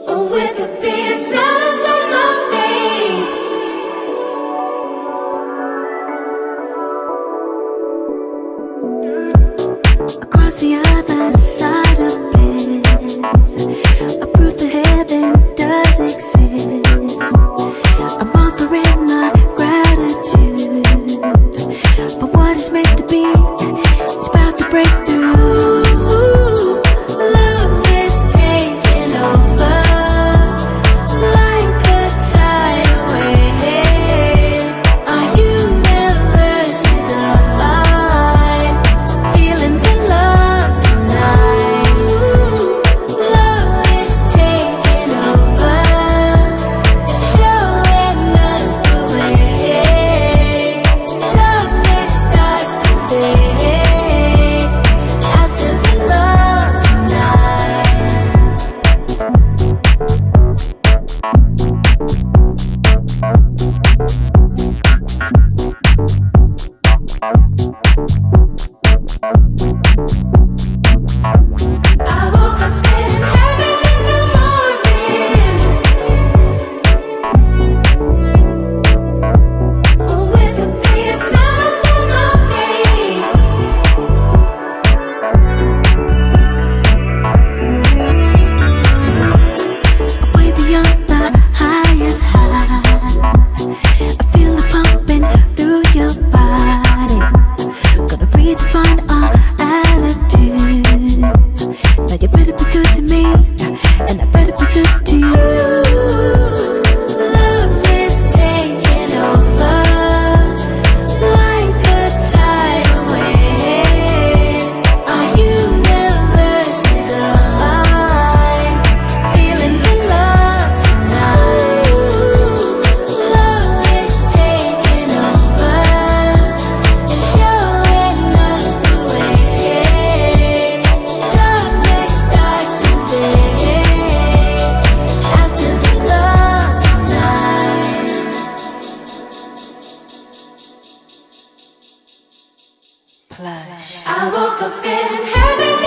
Oh, Across the other side of bliss I prove that heaven. Tonight. I woke up in heaven